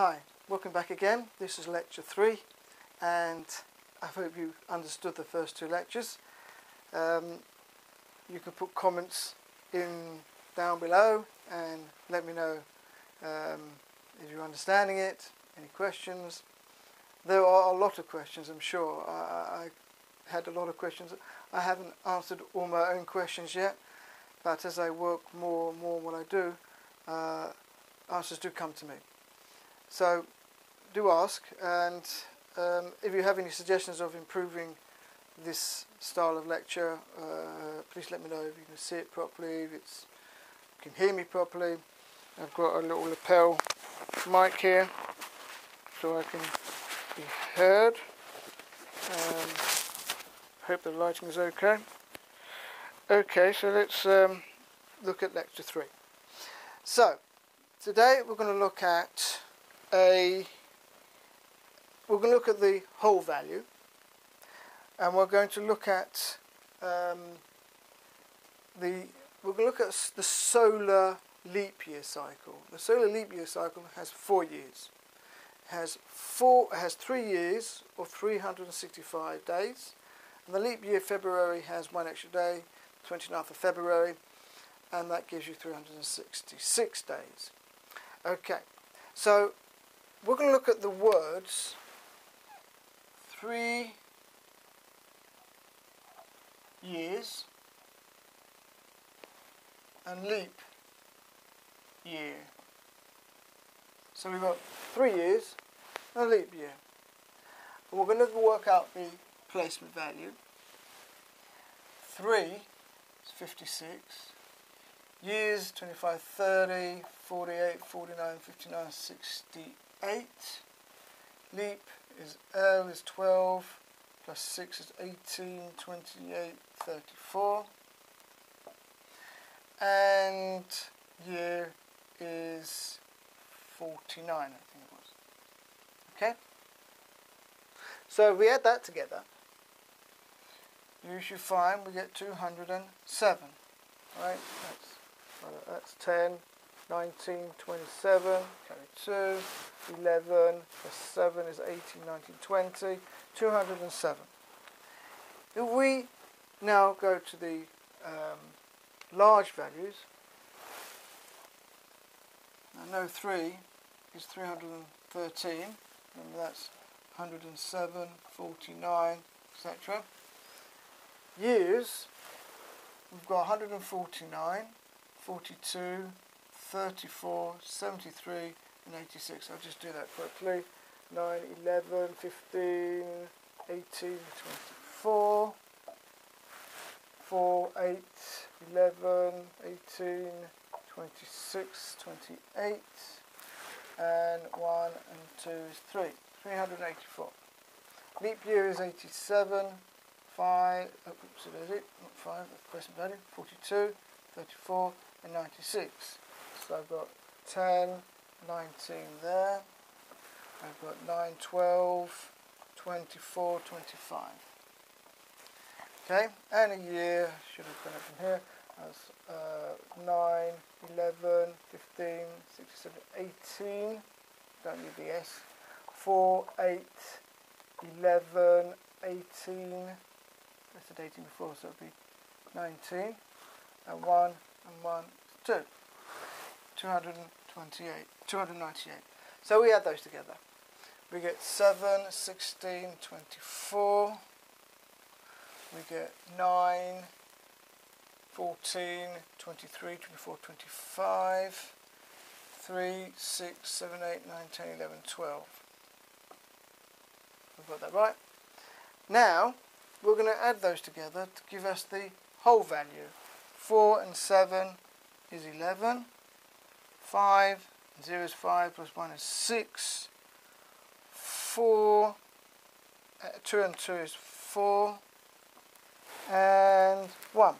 Hi, welcome back again. This is lecture three and I hope you understood the first two lectures. Um, you can put comments in down below and let me know um, if you're understanding it, any questions. There are a lot of questions I'm sure. I, I had a lot of questions. I haven't answered all my own questions yet but as I work more and more what I do, uh, answers do come to me. So do ask, and um, if you have any suggestions of improving this style of lecture, uh, please let me know if you can see it properly, if it's, you can hear me properly. I've got a little lapel mic here, so I can be heard. Um, hope the lighting is okay. Okay, so let's um, look at lecture three. So, today we're going to look at a we're going to look at the whole value and we're going to look at um, the we're going to look at the solar leap year cycle. The solar leap year cycle has four years. Has four has three years or 365 days. And the leap year February has one extra day, 29th of February, and that gives you 366 days. Okay, so we're going to look at the words three years and leap year. So we've got three years and a leap year. And we're going to work out the placement value. Three is 56 Years 25, 30, 48, 49, 59, 68. Leap is L is 12, plus 6 is 18, 28, 34. And year is 49, I think it was. Okay? So if we add that together, you should find we get 207. Right? That's uh, that's 10, 19, 27, carry 2, 11, plus 7 is 18, 19, 20, 207. If we now go to the um, large values, I know 3 is 313, remember that's 107, 49, etc. Years, we've got 149, 42, 34, 73 and 86. I'll just do that quickly. 9, 11, 15, 18, 24, 4, 8, 11, 18, 26, 28, and 1 and 2 is 3. 384. Leap year is 87, 5, oops, oh, oops, not 5, that's present value, 42, 34, and 96. So I've got 10, 19 there. I've got 9, 12, 24, 25. Okay, and a year, should have done it from here, that's uh, 9, 11, 15, 16, 18, don't need the S, 4, 8, 11, 18, that's the 18 before, so it would be 19, and 1, and 1 2. 228, 298. So we add those together. We get 7, 16, 24. We get 9, 14, 23, 24, 25. 3, 6, 7, 8, 9, 10, 11, 12. We've got that right. Now, we're going to add those together to give us the whole value. 4 and 7 is 11. 5, 0 is 5, plus 1 is 6. 4, uh, 2 and 2 is 4. And 1.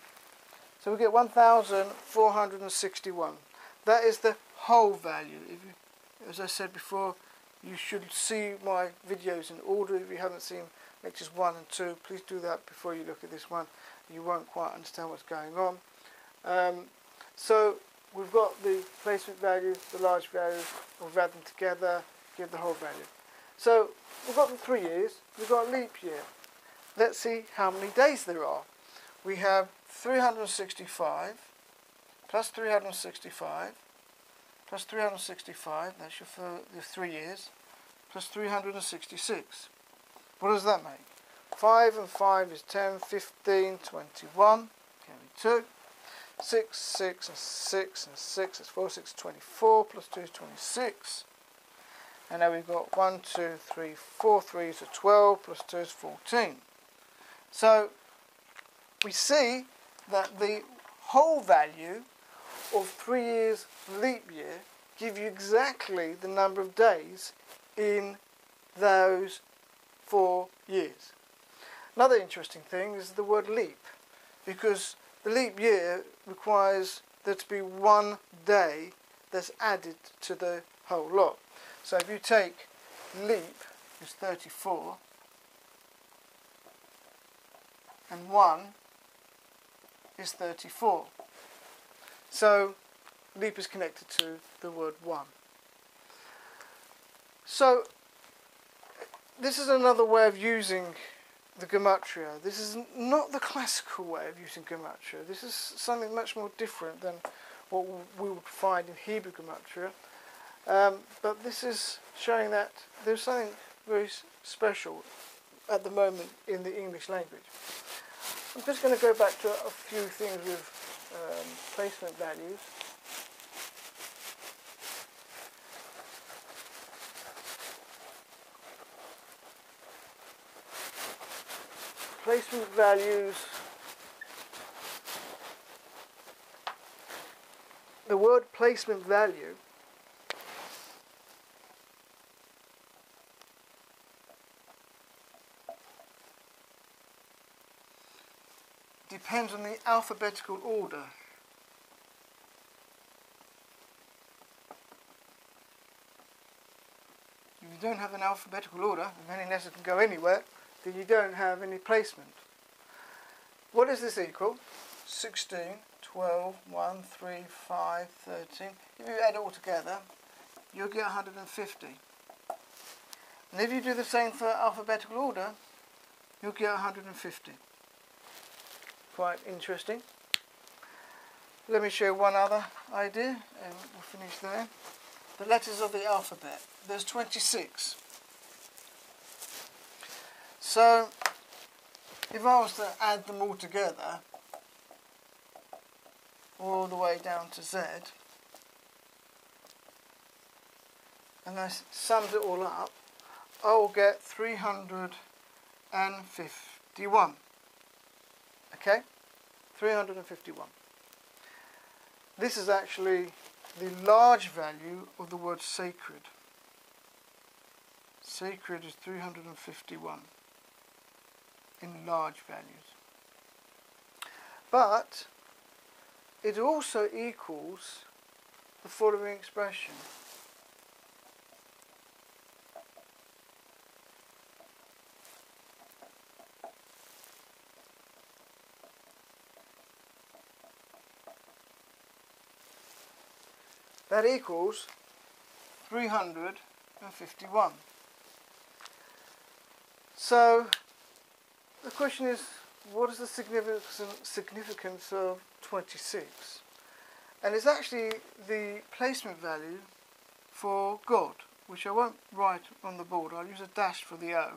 So we get 1,461. That is the whole value. You, as I said before, you should see my videos in order. If you haven't seen lectures 1 and 2, please do that before you look at this one. You won't quite understand what's going on. Um, so we've got the placement values, the large values, we've added them together, give the whole value. So we've got the three years, we've got a leap year. Let's see how many days there are. We have 365 plus 365 plus 365, that's your, for your three years, plus 366. What does that make? 5 and 5 is 10, 15, 21, carry 2. 6, 6 and 6 and 6 is 4, 6, 24, plus 2 is 26. And now we've got 1, 2, 3, 4, 3 is 12, plus 2 is 14. So we see that the whole value of three years leap year give you exactly the number of days in those four years. Another interesting thing is the word leap, because the leap year requires there to be one day that's added to the whole lot. So if you take leap is 34 and 1 is 34. So leap is connected to the word 1. So this is another way of using the gematria. This is not the classical way of using gematria. This is something much more different than what we would find in Hebrew gematria. Um, but this is showing that there's something very special at the moment in the English language. I'm just going to go back to a few things with um, placement values. Placement values the word placement value depends on the alphabetical order. If you don't have an alphabetical order, and any letter can go anywhere, then you don't have any placement. What does this equal? 16, 12, 1, 3, 5, 13. If you add it all together, you'll get 150. And if you do the same for alphabetical order, you'll get 150 quite interesting. Let me show you one other idea and we'll finish there. The letters of the alphabet. There's 26. So if I was to add them all together, all the way down to Z, and I sums it all up, I will get 351. Okay? 351. This is actually the large value of the word sacred. Sacred is 351 in large values. But it also equals the following expression. That equals 351. So the question is, what is the significance of 26? And it's actually the placement value for God, which I won't write on the board. I'll use a dash for the O,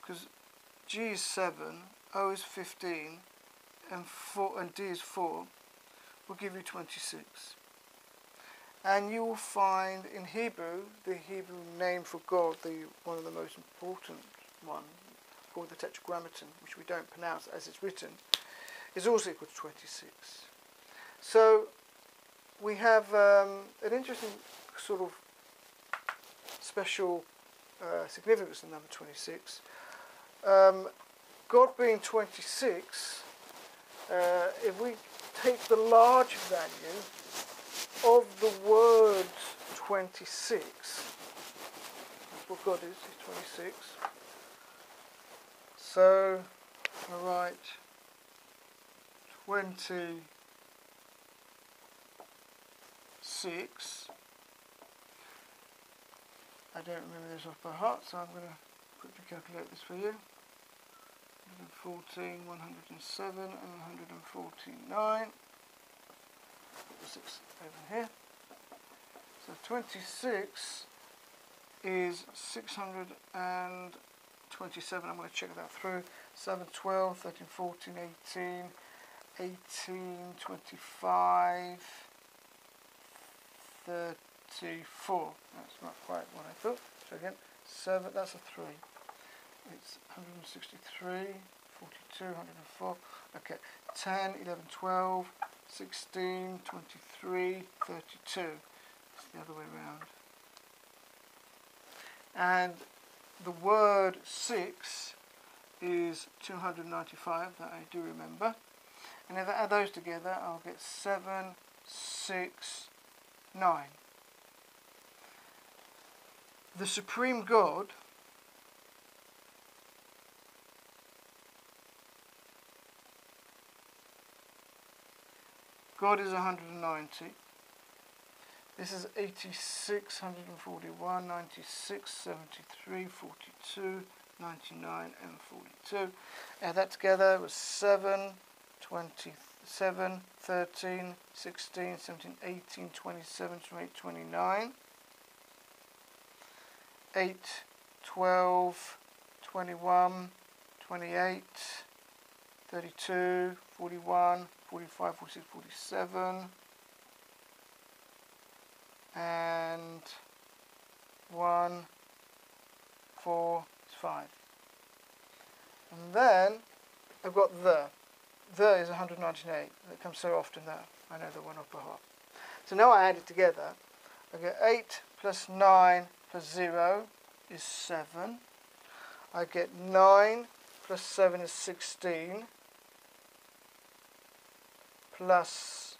because G is 7, O is 15, and, four, and D is 4, will give you 26. And you will find in Hebrew, the Hebrew name for God, the one of the most important one, called the Tetragrammaton, which we don't pronounce as it's written, is also equal to 26. So we have um, an interesting sort of special uh, significance in number 26. Um, God being 26, uh, if we take the large value of the word 26, that's what God is, He's 26. So, I write 26 I don't remember this off by heart, so I'm going to quickly calculate this for you. 114, 107 and 149. Put the 6 over here. So 26 is 627. I'm going to check that through. 7, 12, 13, 14, 18, 18, 25, 34. That's not quite what I thought. So again, 7, that's a 3. It's 163, 42, 104. Okay, 10, 11, 12, 16, 23, 32. It's the other way around. And the word 6 is 295, that I do remember. And if I add those together, I'll get 7, 6, 9. The Supreme God God is 190. This is 86, 141, 96, 73, 42, 99 and 42. Add that together It was 7, 27, 13, 16, 17, 18, 27, 28, 29. 8, 12, 21, 28, 32, 41, 45, 46, 47, and 1, 4, 5. And then I've got the. The is 198. That comes so often that I know the one off by heart. So now I add it together. I get 8 plus 9 plus 0 is 7. I get 9 plus 7 is 16 plus,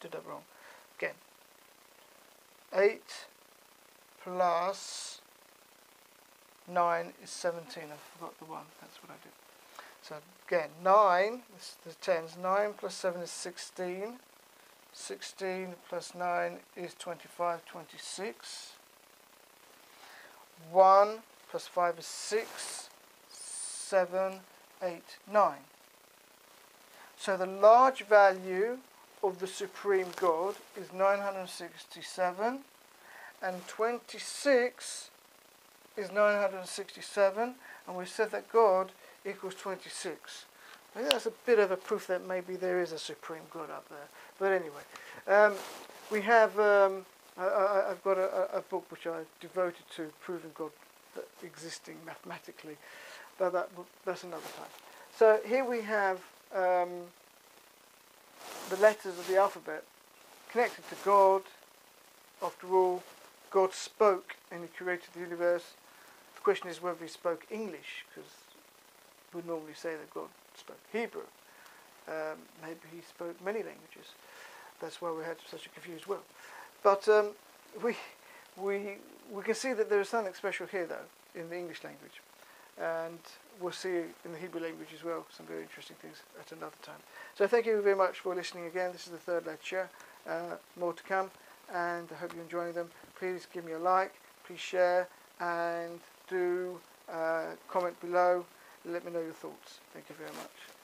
did that wrong, again, 8 plus 9 is 17, I forgot the 1, that's what I did. So again, 9, this, the 10s, 9 plus 7 is 16, 16 plus 9 is 25, 26, 1 plus 5 is 6, 7, 8, 9. So the large value of the Supreme God is 967 and 26 is 967 and we said that God equals 26. I think that's a bit of a proof that maybe there is a Supreme God up there. But anyway, um, we have, um, I, have got a, a, book which I devoted to proving God existing mathematically, but that, that's another time. So here we have um, the letters of the alphabet connected to God. After all, God spoke and He created the universe. The question is whether He spoke English, because we normally say that God spoke Hebrew. Um, maybe He spoke many languages. That's why we had such a confused world. But um, we, we, we can see that there is something special here, though, in the English language and we'll see in the Hebrew language as well some very interesting things at another time. So thank you very much for listening again. This is the third lecture. Uh, more to come, and I hope you're enjoying them. Please give me a like, please share, and do uh, comment below. Let me know your thoughts. Thank you very much.